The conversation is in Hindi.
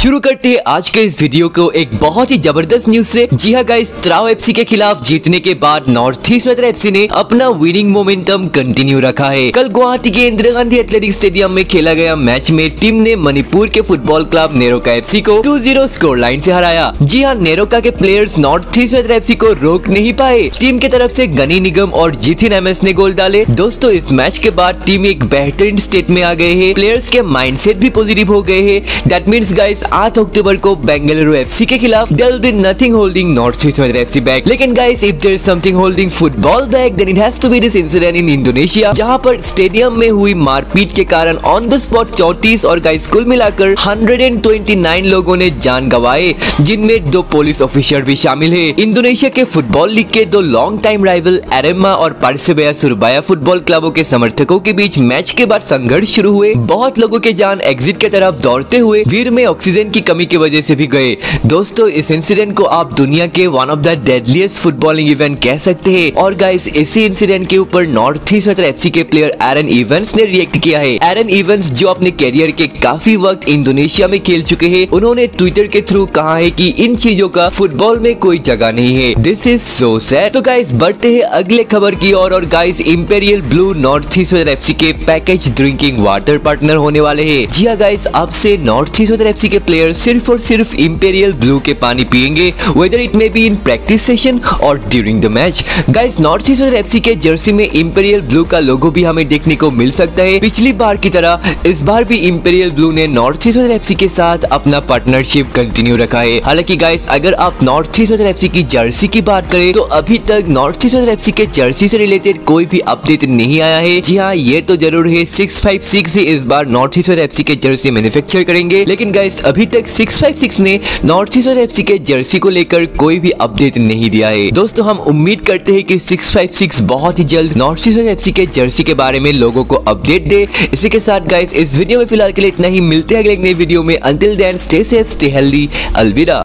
शुरू करते हैं आज के इस वीडियो को एक बहुत ही ज़बरदस्त न्यूज़ से। जी हाँ गाइस त्राव एफसी के खिलाफ जीतने के बाद नॉर्थ ईस्ट वेदर एफसी ने अपना विनिंग मोमेंटम कंटिन्यू रखा है। कल गुवाहाटी के इंदिरा गांधी एथलेटिक स्टेडियम में खेला गया मैच में टीम ने मणिपुर के फुटबॉल क्लब नेरोका एफसी को 2-0 स्कोर लाइन ऐसी हराया। जी हाँ नेरोका के प्लेयर्स नॉर्थ ईस्ट वेदर एफसी को रोक नहीं पाए। टीम की तरफ़ ऐसी गनी निगम और जीथिन एमएस ने गोल डाले। दोस्तों, इस मैच के बाद टीम एक बेहतरीन स्टेट में आ गए है। प्लेयर्स के माइंडसेट भी पॉजिटिव हो गए हैं। दैट मीन्स गाइस आठ अक्टूबर को बेंगलुरु एफसी के खिलाफ there be nothing holding North East FC back लेकिन guys if there something holding football back then it has to be this incident in Indonesia जहाँ पर स्टेडियम में हुई मारपीट के कारण ऑन द स्पॉट 34 और गाइस कुल मिलाकर 129 लोगों ने जान गंवाए, जिनमें दो पुलिस ऑफिसर भी शामिल है। इंडोनेशिया के फुटबॉल लीग के दो लॉन्ग टाइम राइवल एरेमा और पार्सिबया सुरबाया फुटबॉल क्लबों के समर्थकों के बीच मैच के बाद संघर्ष शुरू हुए। बहुत लोगों के जान एग्जिट के तरफ़ दौड़ते हुए, वीर में ऑक्सीजन की कमी की वजह से भी गए। दोस्तों, इस इंसिडेंट को आप दुनिया के one of the deadliest footballing event कह सकते हैं। और गाइस इसी इंसिडेंट के ऊपर नॉर्थ ईस्ट एफसी के प्लेयर एरन इवेंट्स ने रिएक्ट किया है। एरन इवेंट्स जो अपने कैरियर के काफ़ी वक्त इंडोनेशिया में खेल चुके हैं, उन्होंने ट्विटर के थ्रू कहा है कि इन चीज़ों का फुटबॉल में कोई जगह नहीं है। दिस इज़ सो सैड तो गाइस बढ़ते हैं अगले खबर की ओर। और guys Imperial Blue North East FC के पैकेज ड्रिंकिंग वाटर पार्टनर होने वाले है। जी हाँ गाइस अब से नॉर्थ ईस्ट एफसी के प्लेयर सिर्फ़ और सिर्फ़ इम्पेरियल ब्लू के पानी पियेंगे whether it may be in practice session और during the match guys North East FC के जर्सी में इंपेरियल ब्लू का लोगो भी हमें देखने को मिल सकता है। पिछली बार की तरह, इस बार भी इंपेरियल ब्लू ने नॉर्थ ईस्ट एफसी के साथ अपना पार्टनरशिप कंटिन्यू रखा है। हालाँकि गाइस अगर आप नॉर्थ ईस्ट एफसी की जर्सी की बात करें तो अभी तक नॉर्थ ईस्ट एफसी के जर्सी से रिलेटेड कोई भी अपडेट नहीं आया है। जी हाँ ये तो ज़रूर है सिक्स फाइव सिक्स इस बार नॉर्थ ईस्ट एफसी के जर्सी मैन्युफैक्चर करेंगे। लेकिन गाइस अभी तक सिक्स फाइव सिक्स ने नॉर्थ ईस्ट एफसी के जर्सी को लेकर कोई भी अपडेट नहीं दिया है। दोस्तों, हम उम्मीद करते हैं कि 656 बहुत ही जल्द नॉर्थ ईस्ट एफसी के जर्सी के बारे में लोगों को अपडेट दे। इसी के साथ गाइस इस वीडियो में फ़िलहाल के लिए इतना ही। मिलते हैं अगले नई वीडियो में। Until then stay safe stay healthy अलविदा।